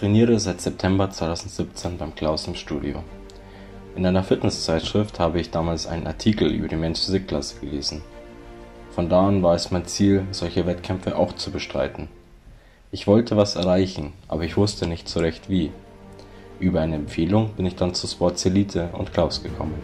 trainiere seit September 2017 beim Klaus im Studio. In einer Fitnesszeitschrift habe ich damals einen Artikel über die Mensch-Physik-Klasse gelesen. Von da an war es mein Ziel, solche Wettkämpfe auch zu bestreiten. Ich wollte was erreichen, aber ich wusste nicht so recht wie. Über eine Empfehlung bin ich dann zu Sports Elite und Klaus gekommen.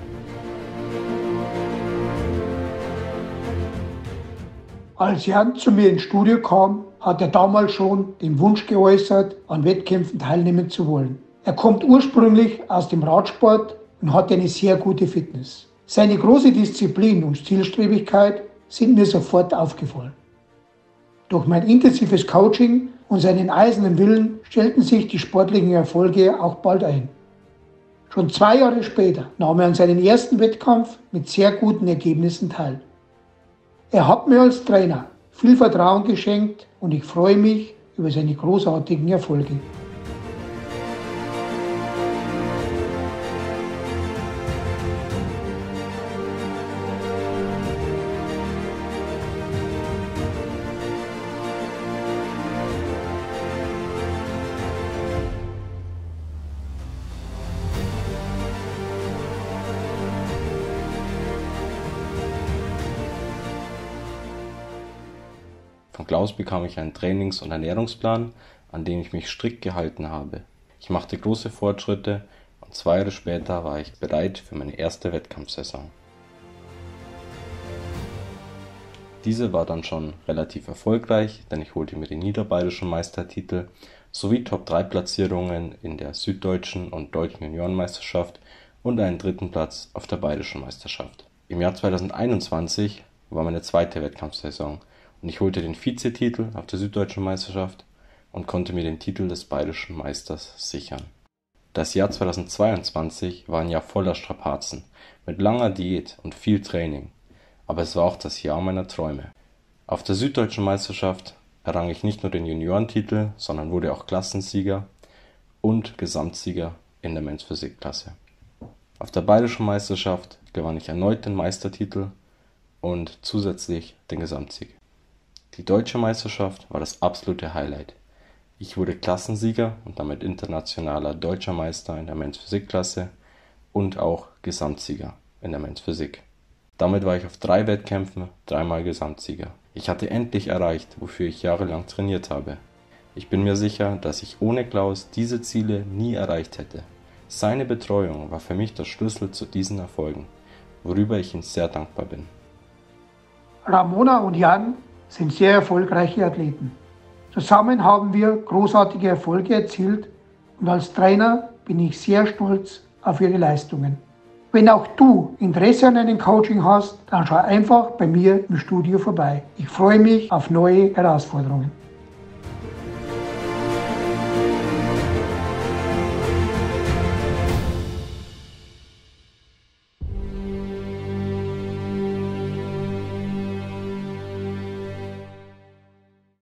Als Jan zu mir ins Studio kam, hat er damals schon den Wunsch geäußert, an Wettkämpfen teilnehmen zu wollen. Er kommt ursprünglich aus dem Radsport und hat eine sehr gute Fitness. Seine große Disziplin und Zielstrebigkeit sind mir sofort aufgefallen. Durch mein intensives Coaching und seinen eisernen Willen stellten sich die sportlichen Erfolge auch bald ein. Schon zwei Jahre später nahm er an seinem ersten Wettkampf mit sehr guten Ergebnissen teil. Er hat mir als Trainer viel Vertrauen geschenkt und ich freue mich über seine großartigen Erfolge. Von Klaus bekam ich einen Trainings- und Ernährungsplan, an den ich mich strikt gehalten habe. Ich machte große Fortschritte und zwei Jahre später war ich bereit für meine erste Wettkampfsaison. Diese war dann schon relativ erfolgreich, denn ich holte mir den niederbayerischen Meistertitel sowie Top-3-Platzierungen in der süddeutschen und deutschen Juniorenmeisterschaft und einen dritten Platz auf der bayerischen Meisterschaft. Im Jahr 2021 war meine zweite Wettkampfsaison und ich holte den Vizetitel auf der Süddeutschen Meisterschaft und konnte mir den Titel des Bayerischen Meisters sichern. Das Jahr 2022 war ein Jahr voller Strapazen, mit langer Diät und viel Training, aber es war auch das Jahr meiner Träume. Auf der Süddeutschen Meisterschaft errang ich nicht nur den Juniorentitel, sondern wurde auch Klassensieger und Gesamtsieger in der Men's Physikklasse. Auf der Bayerischen Meisterschaft gewann ich erneut den Meistertitel und zusätzlich den Gesamtsieg. Die Deutsche Meisterschaft war das absolute Highlight. Ich wurde Klassensieger und damit internationaler Deutscher Meister in der Men's Physik-Klasse und auch Gesamtsieger in der Men's Physik. Damit war ich auf drei Wettkämpfen dreimal Gesamtsieger. Ich hatte endlich erreicht, wofür ich jahrelang trainiert habe. Ich bin mir sicher, dass ich ohne Klaus diese Ziele nie erreicht hätte. Seine Betreuung war für mich der Schlüssel zu diesen Erfolgen, worüber ich ihm sehr dankbar bin. Ramona und Jan sind sehr erfolgreiche Athleten. Zusammen haben wir großartige Erfolge erzielt und als Trainer bin ich sehr stolz auf ihre Leistungen. Wenn auch du Interesse an einem Coaching hast, dann schau einfach bei mir im Studio vorbei. Ich freue mich auf neue Herausforderungen.